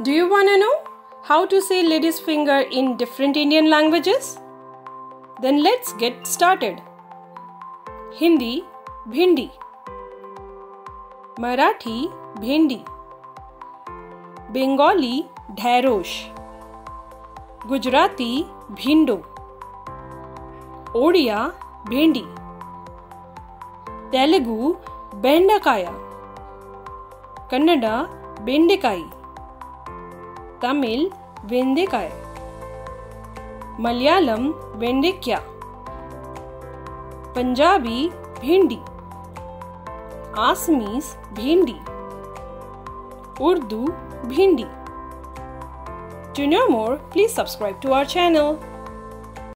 Do you want to know how to say lady's finger in different Indian languages? Then let's get started. Hindi, Bhindi. Marathi, Bhindi. Bengali, Dhairosh. Gujarati, Bhindo. Odia, Bhindi. Telugu, Bendakaya. Kannada, Bendekai. Tamil वेंदेकाय Malayalam वेंडेक्या Punjabi भिंडी आसमीस भिंडी उर्दू भिंडी To know more, please subscribe to our channel.